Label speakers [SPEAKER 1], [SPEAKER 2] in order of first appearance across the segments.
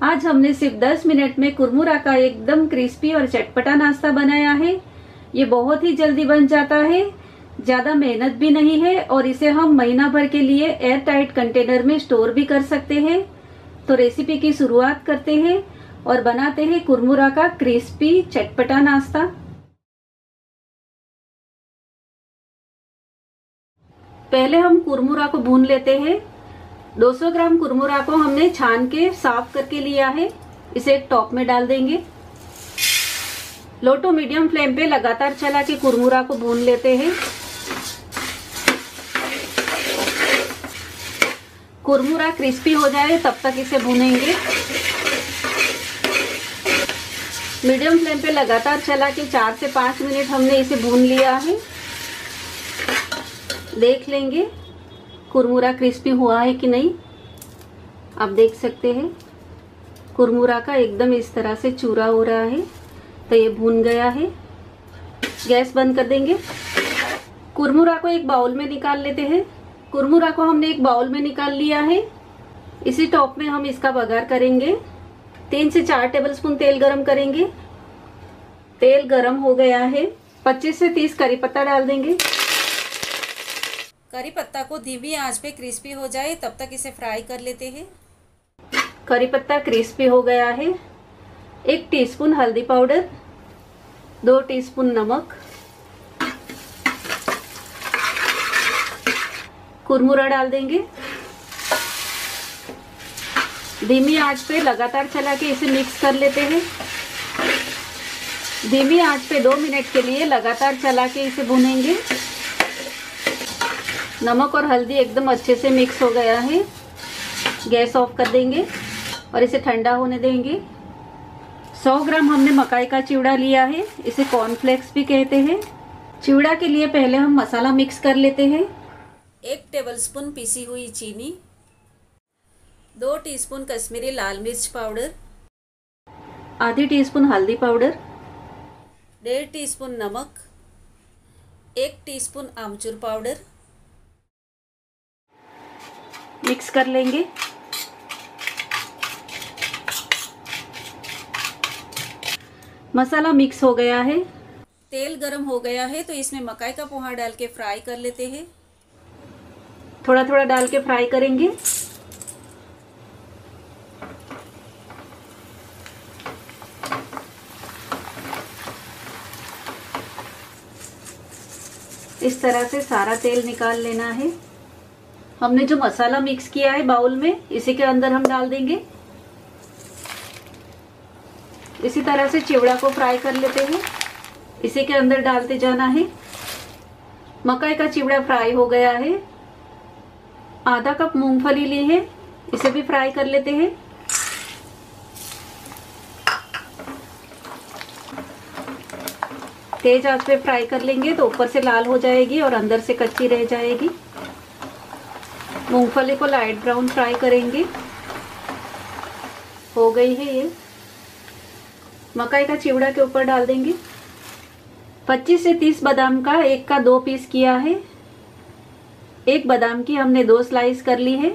[SPEAKER 1] आज हमने सिर्फ़ 10 मिनट में कुरमुरा का एकदम क्रिस्पी और चटपटा नाश्ता बनाया है। ये बहुत ही जल्दी बन जाता है। ज़्यादा मेहनत भी नहीं है और इसे हम महीना भर के लिए एयर टाइट कंटेनर में स्टोर भी कर सकते हैं। तो रेसिपी की शुरुआत करते हैं और बनाते हैं कुरमुरा का क्रिस्पी चटपटा नाश्ता। पहले हम कुरमुरा को भून लेते हैं। 200 ग्राम कुरमुरा को हमने छान के साफ़ करके लिया है। इसे एक टॉप में डाल देंगे। लो टू मीडियम फ्लेम पे लगातार चला के कुरमुरा को भून लेते हैं। कुरमुरा क्रिस्पी हो जाए, तब तक इसे भूनेंगे। मीडियम फ्लेम पे लगातार चला के चार से पाँच मिनट हमने इसे भून लिया है। देख लेंगे। कुरमुरा क्रिस्पी हुआ है कि नहीं? आप देख सकते हैं। कुरमुरा का एकदम इस तरह से चूरा हो रहा है तो ये भून गया है। गैस बंद कर देंगे। कुरमुरा को एक बाउल में निकाल लेते हैं। कुरमुरा को हमने एक बाउल में निकाल लिया है। इसी टॉप में हम इसका बघार करेंगे। तीन से चार टेबलस्पून तेल गरम करेंगे। तेल गरम हो गया है। 25 से 30 करी पत्ता डाल देंगे। करी पत्ता को धीमी आँच पे क्रिस्पी हो जाए, तब तक इसे फ्राई कर लेते हैं। करी पत्ता क्रिस्पी हो गया है। एक टीस्पून हल्दी पाउडर, दो टीस्पून नमक, कुरमुरा डाल देंगे। धीमी आँच पे लगातार चला के इसे मिक्स कर लेते हैं। धीमी आँच पे दो मिनट के लिए लगातार चला के इसे भुनेंगे। नमक और हल्दी एकदम अच्छे से मिक्स हो गया है। गैस ऑफ़ कर देंगे और इसे ठंडा होने देंगे। 100 ग्राम हमने मकाई का चिवड़ा लिया है। इसे कॉर्नफ्लेक्स भी कहते हैं। चिवड़ा के लिए पहले हम मसाला मिक्स कर लेते हैं। एक टेबलस्पून पीसी हुई चीनी दो टीस्पून कश्मीरी लाल मिर्च पाउडर आधी टीस्पून हल्दी पाउडर डेढ़ टीस्पून नमक एक टीस्पून आमचूर पाउडर मिक्स कर लेंगे। मसाला मिक्स हो गया है। तेल गरम हो गया है तो इसमें मकाई का पोहा डाल के फ्राई कर लेते हैं। थोड़ा थोड़ा डाल के फ्राई करेंगे। इस तरह से सारा तेल निकाल लेना है। हमने जो मसाला मिक्स किया है बाउल में, इसी के अंदर हम डाल देंगे। इसी तरह से चिवड़ा को फ्राई कर लेते हैं। इसी के अंदर डालते जाना है। मकई का चिवड़ा फ्राई हो गया है। आधा कप मूंगफली ली है, इसे भी फ्राई कर लेते हैं। तेज आँच पे फ्राई कर लेंगे तो ऊपर से लाल हो जाएगी और अंदर से कच्ची रह जाएगी। मूंगफली को लाइट ब्राउन फ्राई करेंगे। हो गई है ये। मकाई का चिवड़ा के ऊपर डाल देंगे। 25 से 30 बादाम का एक का दो पीस किया है। एक बादाम की हमने दो स्लाइस कर ली है।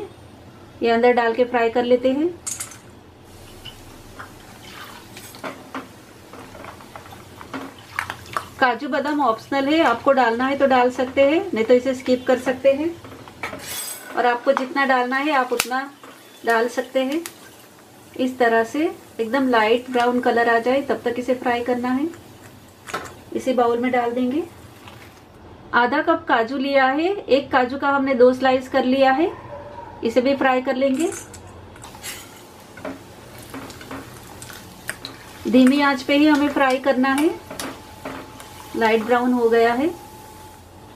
[SPEAKER 1] ये अंदर डाल के फ्राई कर लेते हैं। काजू बादाम ऑप्शनल है। आपको डालना है तो डाल सकते हैं, नहीं तो इसे स्किप कर सकते हैं। और आपको जितना डालना है, आप उतना डाल सकते हैं। इस तरह से एकदम लाइट ब्राउन कलर आ जाए, तब तक इसे फ्राई करना है। इसे बाउल में डाल देंगे। आधा कप काजू लिया है। एक काजू का हमने दो स्लाइस कर लिया है। इसे भी फ्राई कर लेंगे। धीमी आँच पे ही हमें फ्राई करना है। लाइट ब्राउन हो गया है।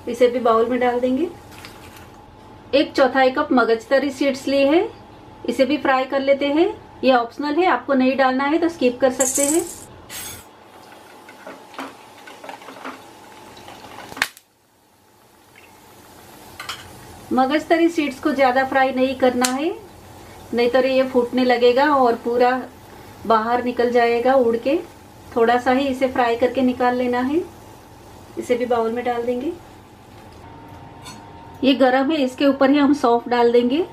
[SPEAKER 1] इसे भी बाउल में डाल देंगे। एक चौथाई कप मगजतरी सीड्स ली है। इसे भी फ्राई कर लेते हैं। ये ऑप्शनल है, आपको नहीं डालना है तो स्किप कर सकते हैं। मगजतरी सीड्स को ज़्यादा फ्राई नहीं करना है। नहीं तो ये फूटने लगेगा और पूरा बाहर निकल जाएगा उड़ के। थोड़ा सा ही इसे फ्राई करके निकाल लेना है। इसे भी बाउल में डाल देंगे। ये गरम है, इसके ऊपर ही हम सौंफ डाल देंगे।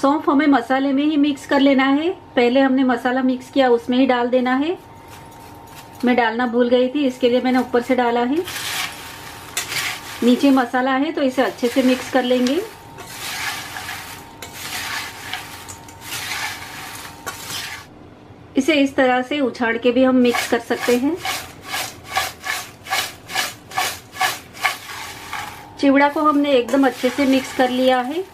[SPEAKER 1] सौंफ हमें मसाले में ही मिक्स कर लेना है। पहले हमने मसाला मिक्स किया, उसमें ही डाल देना है। मैं डालना भूल गई थी, इसके लिए मैंने ऊपर से डाला है। नीचे मसाला है तो इसे अच्छे से मिक्स कर लेंगे। इसे इस तरह से उछाड़ के भी हम मिक्स कर सकते हैं। चिवड़ा को हमने एकदम अच्छे से मिक्स कर लिया है।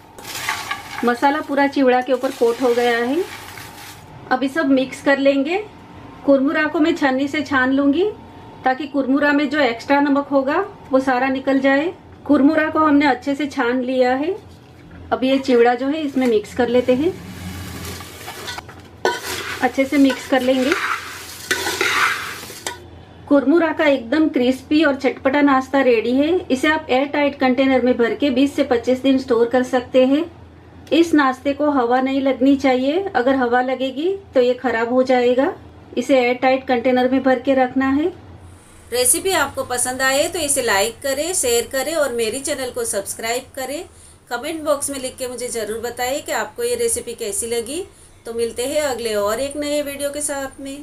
[SPEAKER 1] मसाला पूरा चिवड़ा के ऊपर कोट हो गया है। अभी सब मिक्स कर लेंगे। कुरमुरा को मैं छन्नी से छान लूँगी ताकि कुरमुरा में जो एक्स्ट्रा नमक होगा, वो सारा निकल जाए। कुरमुरा को हमने अच्छे से छान लिया है। अब ये चिवड़ा जो है, इसमें मिक्स कर लेते हैं। अच्छे से मिक्स कर लेंगे। कुरमुरा का एकदम क्रिस्पी और चटपटा नाश्ता रेडी है। इसे आप एयर टाइट कंटेनर में भर के 20 से 25 दिन स्टोर कर सकते हैं। इस नाश्ते को हवा नहीं लगनी चाहिए। अगर हवा लगेगी तो ये खराब हो जाएगा। इसे एयर टाइट कंटेनर में भर के रखना है।
[SPEAKER 2] रेसिपी आपको पसंद आए तो इसे लाइक करें, शेयर करें और मेरी चैनल को सब्सक्राइब करें। कमेंट बॉक्स में लिख के मुझे ज़रूर बताइए कि आपको ये रेसिपी कैसी लगी। तो मिलते हैं अगले और एक नए वीडियो के साथ में।